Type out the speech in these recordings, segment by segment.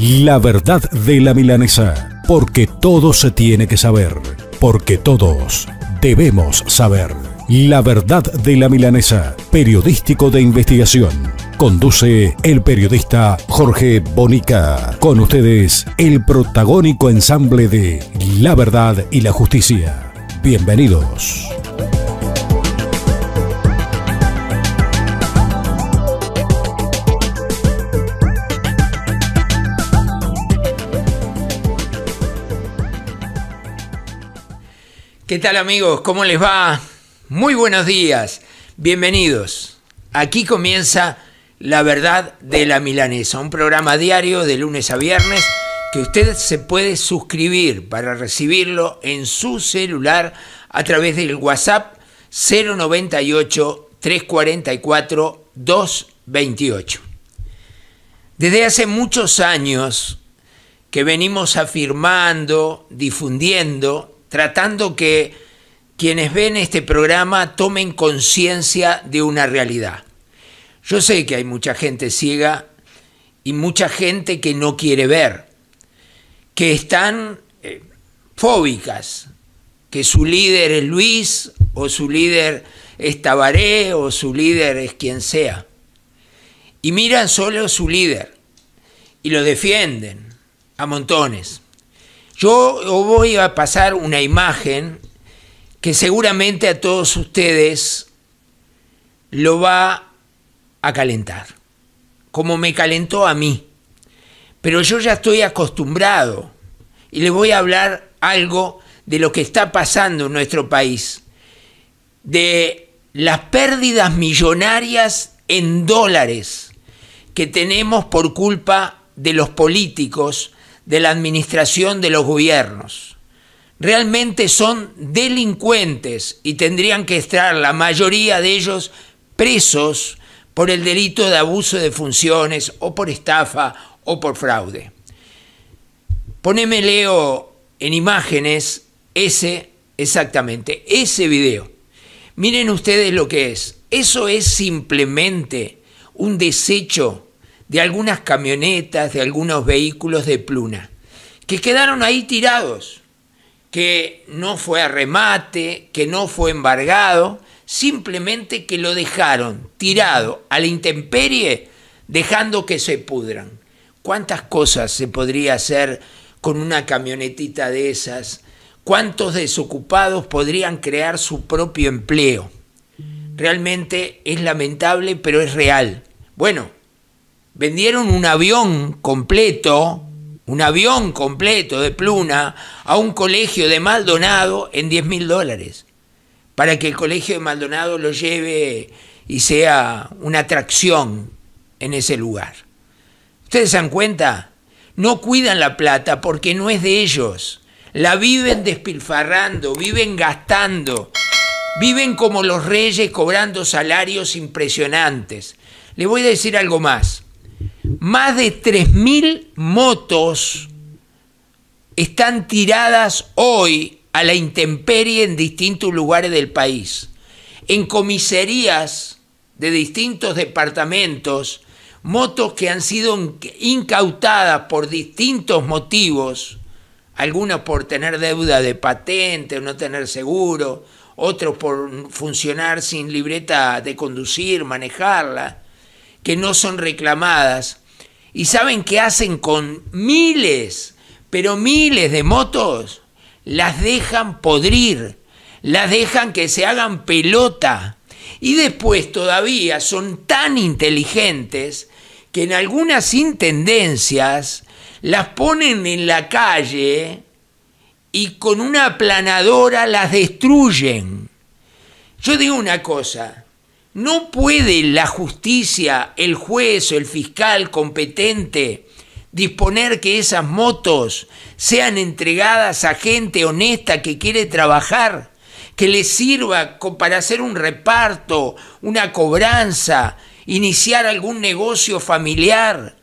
La verdad de la milanesa, porque todo se tiene que saber, porque todos debemos saber. La verdad de la milanesa, periodístico de investigación. Conduce el periodista Jorge Bonica. Con ustedes, el protagónico ensamble de La verdad y la justicia. Bienvenidos. ¿Qué tal amigos? ¿Cómo les va? Muy buenos días. Bienvenidos. Aquí comienza La Verdad de la Milanesa, un programa diario de lunes a viernes que usted se puede suscribir para recibirlo en su celular a través del WhatsApp 098 344 228. Desde hace muchos años que venimos afirmando, difundiendo tratando que quienes ven este programa tomen conciencia de una realidad. Yo sé que hay mucha gente ciega y mucha gente que no quiere ver, que están eh, fóbicas, que su líder es Luis o su líder es Tabaré o su líder es quien sea. Y miran solo su líder y lo defienden a montones. Yo voy a pasar una imagen que seguramente a todos ustedes lo va a calentar, como me calentó a mí. Pero yo ya estoy acostumbrado y les voy a hablar algo de lo que está pasando en nuestro país, de las pérdidas millonarias en dólares que tenemos por culpa de los políticos de la administración de los gobiernos. Realmente son delincuentes y tendrían que estar la mayoría de ellos presos por el delito de abuso de funciones o por estafa o por fraude. Poneme, Leo, en imágenes ese, exactamente, ese video. Miren ustedes lo que es. Eso es simplemente un desecho de algunas camionetas, de algunos vehículos de pluna, que quedaron ahí tirados, que no fue a remate, que no fue embargado, simplemente que lo dejaron tirado a la intemperie, dejando que se pudran. ¿Cuántas cosas se podría hacer con una camionetita de esas? ¿Cuántos desocupados podrían crear su propio empleo? Realmente es lamentable, pero es real. Bueno, vendieron un avión completo, un avión completo de pluna a un colegio de Maldonado en 10 mil dólares, para que el colegio de Maldonado lo lleve y sea una atracción en ese lugar. ¿Ustedes se dan cuenta? No cuidan la plata porque no es de ellos. La viven despilfarrando, viven gastando, viven como los reyes cobrando salarios impresionantes. Le voy a decir algo más. Más de 3.000 motos están tiradas hoy a la intemperie en distintos lugares del país. En comisarías de distintos departamentos, motos que han sido incautadas por distintos motivos, algunos por tener deuda de patente o no tener seguro, otros por funcionar sin libreta de conducir, manejarla, que no son reclamadas. ¿Y saben qué hacen con miles, pero miles de motos? Las dejan podrir, las dejan que se hagan pelota. Y después todavía son tan inteligentes que en algunas intendencias las ponen en la calle y con una aplanadora las destruyen. Yo digo una cosa, no puede la justicia, el juez o el fiscal competente disponer que esas motos sean entregadas a gente honesta que quiere trabajar, que les sirva para hacer un reparto, una cobranza, iniciar algún negocio familiar.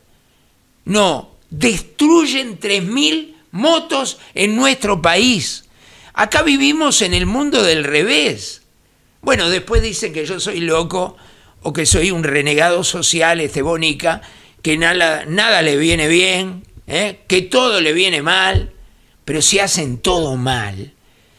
No, destruyen 3.000 motos en nuestro país. Acá vivimos en el mundo del revés. Bueno, después dicen que yo soy loco o que soy un renegado social, este Bonica, que nada, nada le viene bien, ¿eh? que todo le viene mal, pero si hacen todo mal,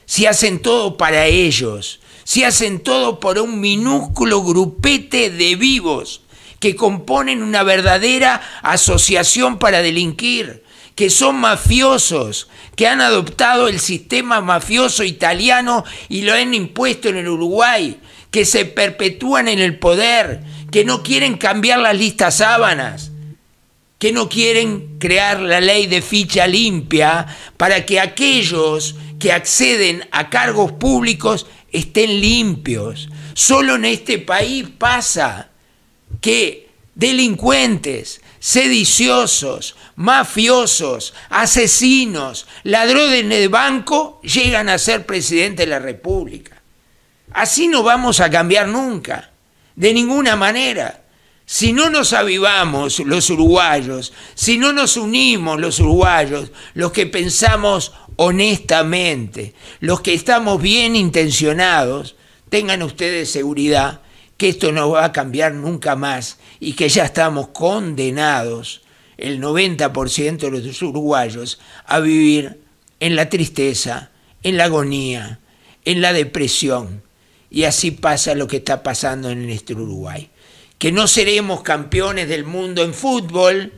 si hacen todo para ellos, si hacen todo por un minúsculo grupete de vivos que componen una verdadera asociación para delinquir, que son mafiosos, que han adoptado el sistema mafioso italiano y lo han impuesto en el Uruguay, que se perpetúan en el poder, que no quieren cambiar las listas sábanas, que no quieren crear la ley de ficha limpia para que aquellos que acceden a cargos públicos estén limpios. Solo en este país pasa que delincuentes, sediciosos, mafiosos, asesinos, ladrones de banco llegan a ser presidente de la República. Así no vamos a cambiar nunca, de ninguna manera. Si no nos avivamos los uruguayos, si no nos unimos los uruguayos, los que pensamos honestamente, los que estamos bien intencionados, tengan ustedes seguridad que esto no va a cambiar nunca más y que ya estamos condenados, el 90% de los uruguayos, a vivir en la tristeza, en la agonía, en la depresión y así pasa lo que está pasando en nuestro Uruguay. Que no seremos campeones del mundo en fútbol,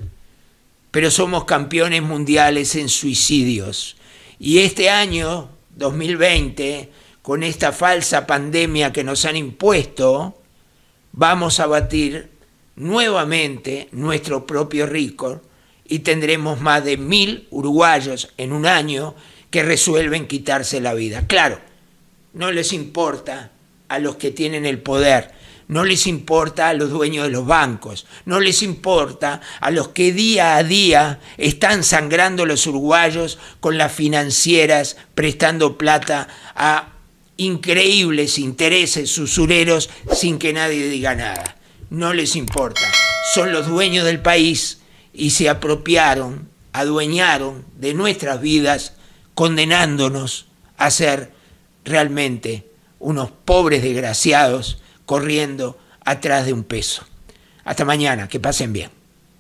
pero somos campeones mundiales en suicidios. Y este año, 2020, con esta falsa pandemia que nos han impuesto, vamos a batir nuevamente nuestro propio récord y tendremos más de mil uruguayos en un año que resuelven quitarse la vida. Claro, no les importa a los que tienen el poder, no les importa a los dueños de los bancos, no les importa a los que día a día están sangrando los uruguayos con las financieras prestando plata a increíbles intereses usureros sin que nadie diga nada. No les importa, son los dueños del país y se apropiaron, adueñaron de nuestras vidas condenándonos a ser realmente unos pobres desgraciados corriendo atrás de un peso. Hasta mañana, que pasen bien.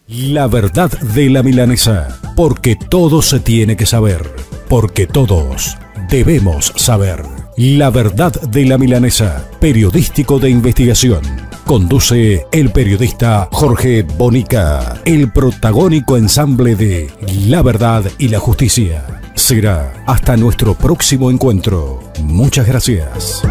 La verdad de la milanesa, porque todo se tiene que saber, porque todos debemos saber. La verdad de la milanesa, periodístico de investigación. Conduce el periodista Jorge Bonica, el protagónico ensamble de La verdad y la justicia. Será hasta nuestro próximo encuentro. Muchas gracias.